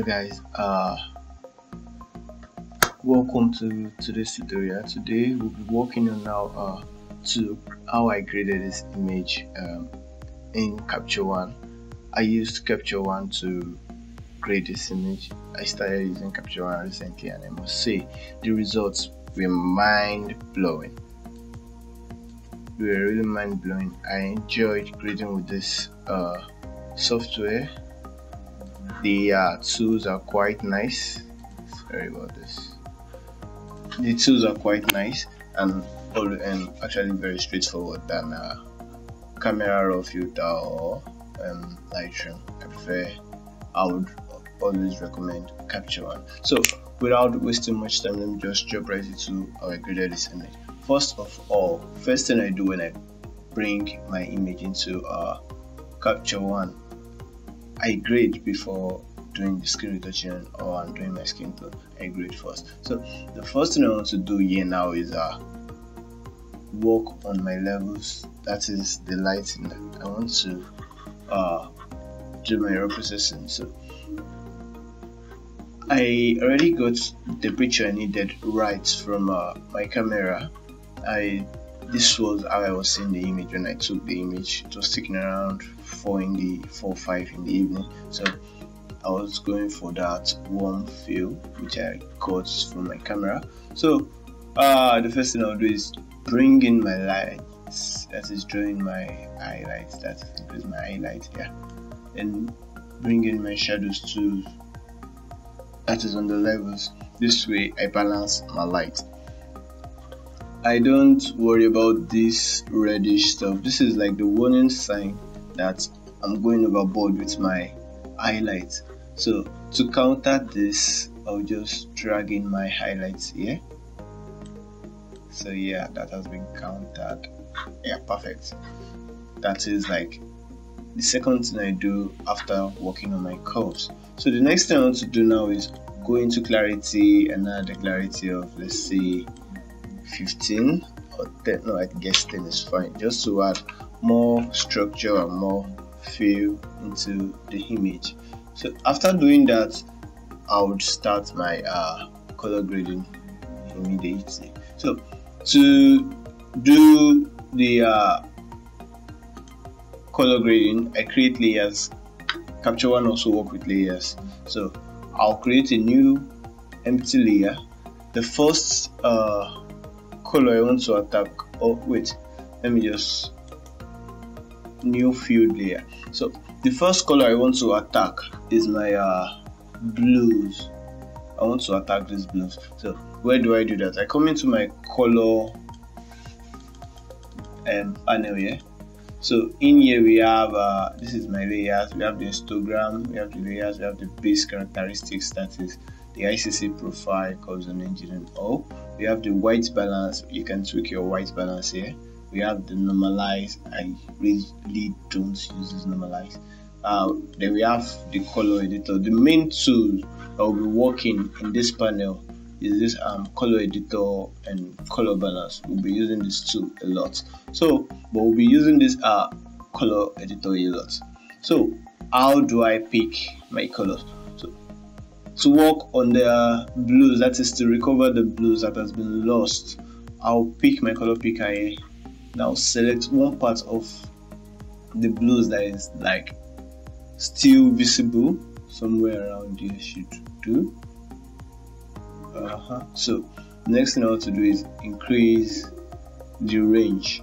hello guys. Uh welcome to today's tutorial. Today we'll be working on how uh to how i created this image um, in capture one. I used capture one to create this image. I started using capture one recently and i must say the results were mind-blowing. They were really mind-blowing. I enjoyed creating with this uh software the uh, tools are quite nice. Sorry about this. The tools are quite nice and, and actually very straightforward than uh, camera raw filter or um, lightroom i prefer i would always recommend capture one. So without wasting much time let me just jump right into how i created this image. First of all first thing i do when i bring my image into uh, capture one I grade before doing the skin retouching or I'm doing my skin tone. I grade first. So the first thing I want to do here now is uh work on my levels. That is the lighting. I want to uh do my raw processing. So I already got the picture I needed right from uh, my camera. I this was how I was seeing the image when I took the image. It was taking around four in the four five in the evening. So I was going for that warm feel which I got from my camera. So uh, the first thing I'll do is bring in my lights. That is drawing my highlights. That is my highlight. Yeah, and bring in my shadows too. That is on the levels. This way I balance my light. I don't worry about this reddish stuff. This is like the warning sign that I'm going overboard with my highlights. So to counter this, I'll just drag in my highlights here. So yeah, that has been countered. Yeah, perfect. That is like the second thing I do after working on my curves. So the next thing I want to do now is go into clarity and add the clarity of let's say 15 or 10 no i guess 10 is fine just to add more structure and more feel into the image. So after doing that i would start my uh, color grading immediately. So to do the uh, color grading i create layers. Capture one also work with layers. So i'll create a new empty layer. The first uh, color I want to attack oh wait let me just new filled layer. So the first color I want to attack is my uh, blues. I want to attack these blues. So where do I do that? I come into my color um, panel here so in here we have uh, this is my layers. We have the histogram we have the layers we have the base characteristics that is the ICC profile curves on engine and all we have the white balance. You can tweak your white balance here we have the normalize i really don't use this normalize uh, then we have the color editor. The main tool that will be working in this panel is this um, color editor and color balance. We'll be using this tool a lot. So but we'll be using this uh, color editor a lot. So how do i pick my colors so to work on the blues that is to recover the blues that has been lost I'll pick my color picker now select one part of the blues that is like still visible somewhere around here should do. Uh-huh. So next thing I want to do is increase the range.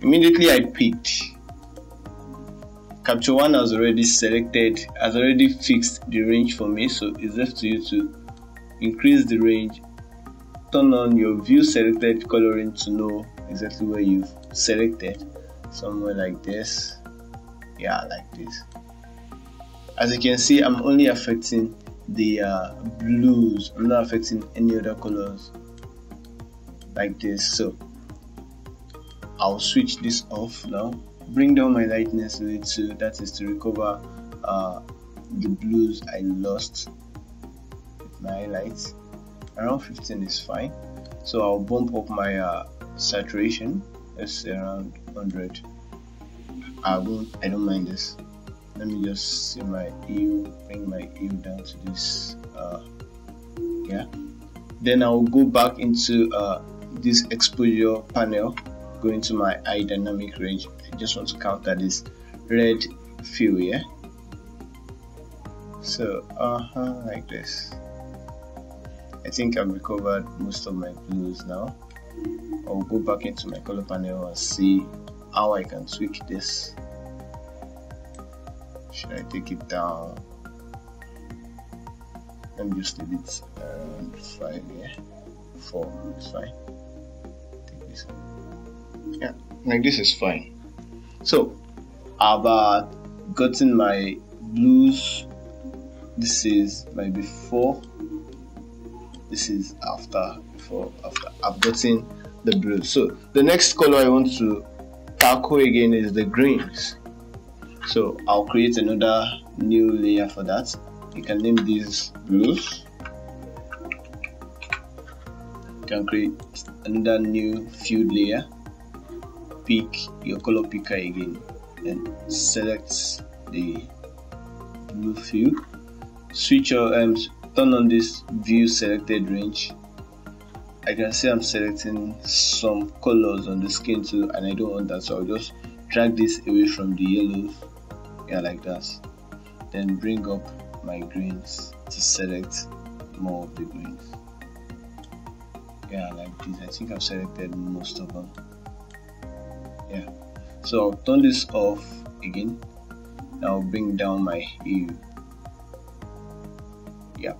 Immediately I picked capture one has already selected has already fixed the range for me so it's left to you to increase the range turn on your view selected coloring to know exactly where you've selected somewhere like this. Yeah like this. As you can see i'm only affecting the uh, blues. I'm not affecting any other colors like this. So i'll switch this off now. Bring down my lightness a little that is to recover uh, the blues I lost with my highlights around 15 is fine. So I'll bump up my uh, saturation. Let's around 100 I won't I don't mind this. Let me just see my hue bring my hue down to this uh, yeah. Then I'll go back into uh, this exposure panel go into my high dynamic range. I just want to counter this red fill yeah. So uh-huh like this I think I've recovered most of my blues now. I'll go back into my color panel and see how I can tweak this. Should I take it down? Let me just leave it around 5 here 4 is fine. Take this yeah like this is fine. So I've uh, gotten my blues. This is my before this is after before after I've gotten the blue. So the next color I want to tackle again is the greens. So I'll create another new layer for that. You can name these blues. You can create another new filled layer. Pick your color picker again. And select the blue field switch your um, turn on this view selected range I can see I'm selecting some colors on the skin too and I don't want that so I'll just drag this away from the yellows yeah like that. Then bring up my greens to select more of the greens. Yeah like this. I think I've selected most of them. Yeah. So I'll turn this off again. Now bring down my hue yeah.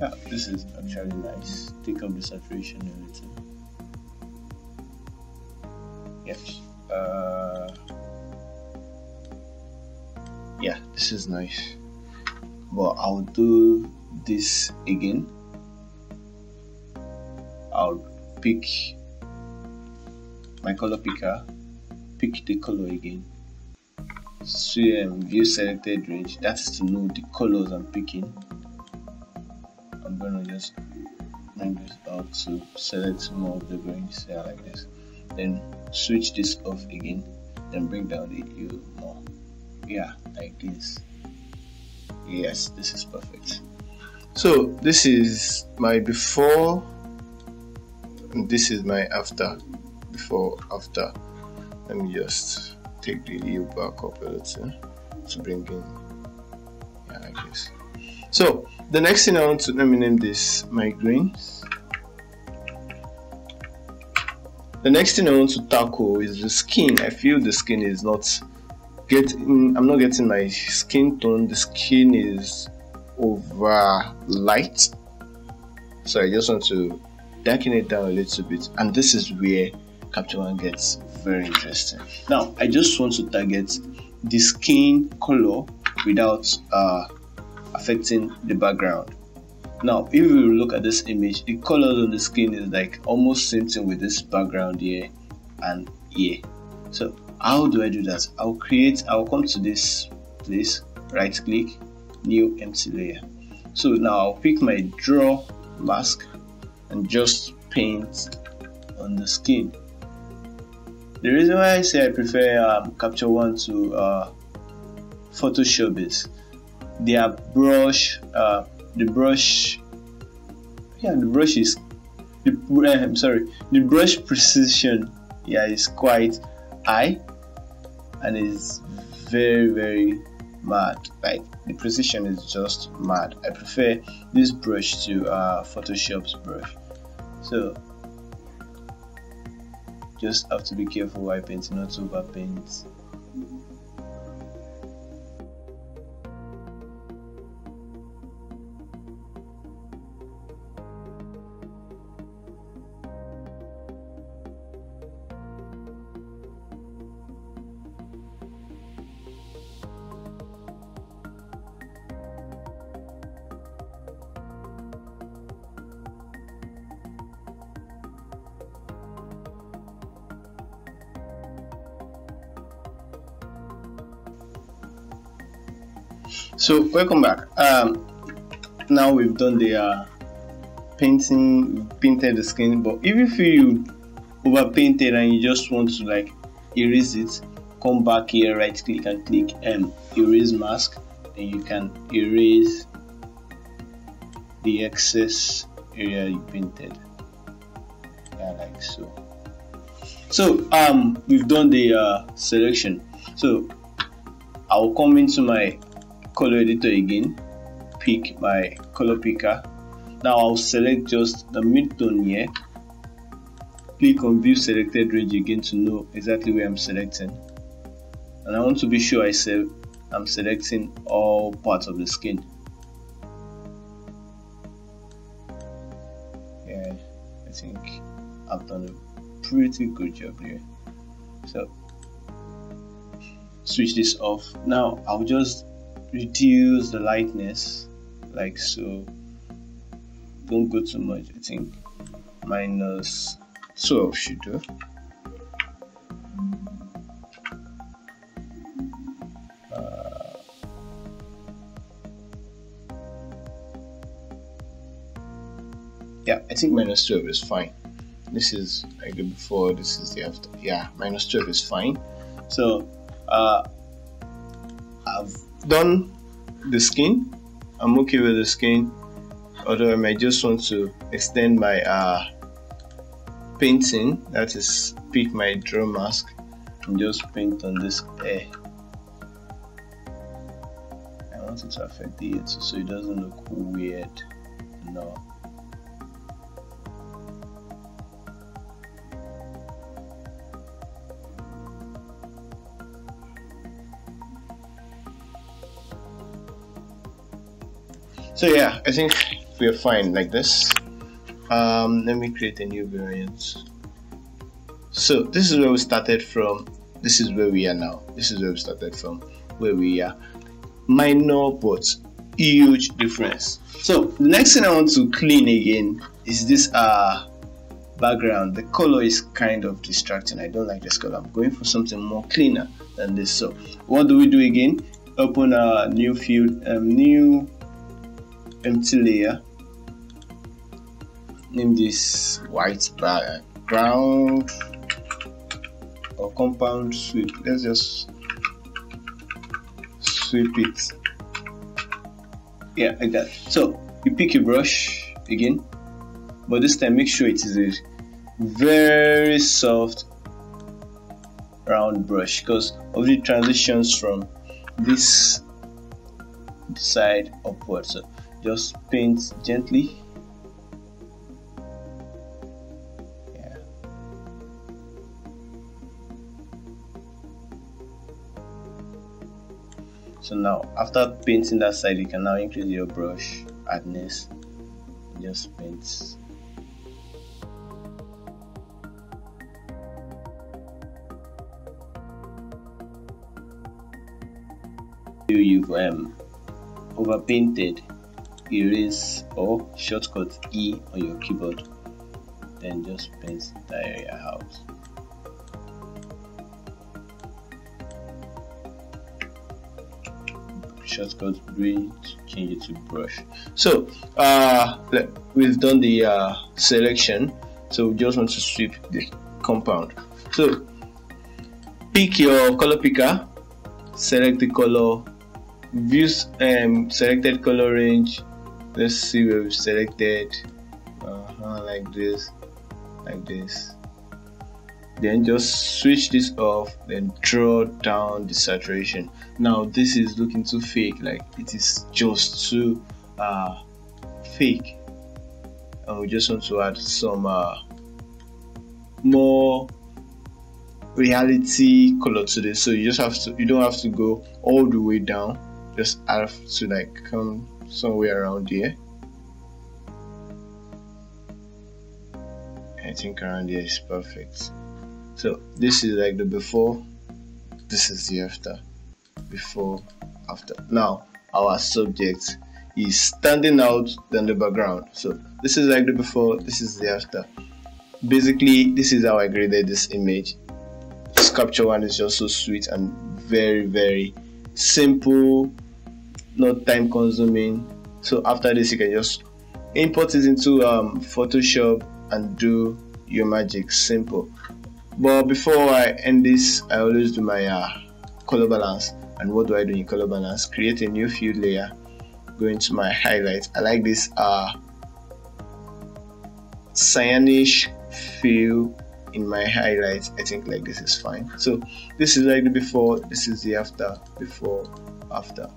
Yeah this is actually nice. Take up the saturation a little. Yes uh yeah this is nice. But I'll do this again. I'll pick my color picker pick the color again view selected range that is to know the colors I'm picking. I'm gonna just bring this out to select more of the greens yeah like this. Then switch this off again then bring down the hue more. Yeah like this. Yes this is perfect. So this is my before and this is my after. Before after. Let me just take the hue back up a little to bring in yeah like this so the next thing I want to let me name this my greens the next thing I want to tackle is the skin. I feel the skin is not getting I'm not getting my skin tone. The skin is over light so I just want to darken it down a little bit. And this is where Capture One gets very interesting. Now I just want to target the skin color without uh, affecting the background. Now if you look at this image the colors on the skin is like almost same thing with this background here and here. So how do I do that? I'll create I'll come to this place right click new empty layer. So now I'll pick my draw mask and just paint on the skin the reason why I say I prefer um, capture one to uh, Photoshop is their brush uh, the brush yeah the brush is the, uh, I'm sorry the brush precision yeah is quite high and it's very very mad. Like the precision is just mad. I prefer this brush to uh, photoshop's brush. So just have to be careful while painting not over so welcome back. Um, now we've done the uh, painting painted the skin but if you over painted and you just want to like erase it come back here right click and click um, erase mask then you can erase the excess area you painted. Yeah like so. So um we've done the uh, selection. So I'll come into my color editor again. Pick my color picker. Now I'll select just the mid-tone here. Click on view selected range again to know exactly where I'm selecting. And I want to be sure I say I'm selecting all parts of the skin yeah I think I've done a pretty good job here. So switch this off. Now I'll just reduce the lightness like so. Don't go too much I think. Minus 12 should do uh, yeah I think minus 12 is fine. This is like the before this is the after. Yeah minus 12 is fine. So uh, I've done the skin. I'm okay with the skin. Although I might just want to extend my uh, painting that is pick my draw mask and just paint on this air. I want it to affect the edge so it doesn't look weird. No so yeah I think we're fine like this. Um, let me create a new variant. So this is where we started from. This is where we are now. This is where we started from where we are. Minor but huge difference. So the next thing I want to clean again is this uh background. The color is kind of distracting. I don't like this color. I'm going for something more cleaner than this. So what do we do again? Open a new field um, new empty layer. Name this white background uh, or compound sweep. Let's just sweep it. Yeah like that. So you pick your brush again but this time make sure it is a very soft round brush because of the transitions from this side upwards. So just paint gently. Yeah. So now after painting that side you can now increase your brush hardness. Just paint. You've um, overpainted erase or shortcut E on your keyboard then just paint that area out. Shortcut bridge change it to brush. So uh, we've done the uh, selection so we just want to sweep the compound. So pick your color picker select the color views um, selected color range let's see where we selected. Uh-huh, like this like this. Then just switch this off then draw down the saturation. Now this is looking too fake like it is just too uh, fake. And we just want to add some uh, more reality color to this. So you just have to you don't have to go all the way down. Just have to like come somewhere around here. I think around here is perfect. So this is like the before this is the after before after. Now our subject is standing out than the background. So this is like the before this is the after. Basically this is how I graded this image. This capture one is just so sweet and very very simple not time consuming. So after this you can just import it into um, Photoshop and do your magic. Simple. But before I end this I always do my uh, color balance. And what do I do in color balance? Create a new filled layer. Go into my highlights. I like this uh cyanish feel in my highlights. I think like this is fine. So this is like the before this is the after before after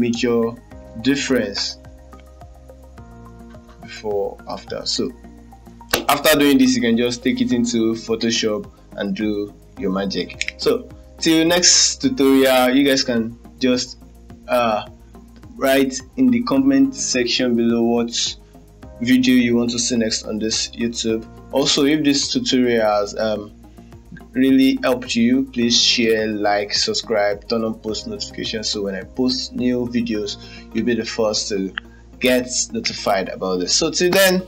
major difference before after. So after doing this you can just take it into Photoshop and do your magic. So till next tutorial you guys can just uh, write in the comment section below what video you want to see next on this YouTube. Also if this tutorial has um, really helped you please share like subscribe turn on post notifications so when I post new videos you'll be the first to get notified about this. So till then